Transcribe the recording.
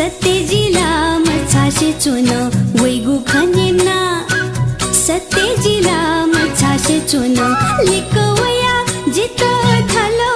सत्य जिला मछासे चुन वैगु खनेना सत्य जिला मछासे चुन लिकवया जित थलो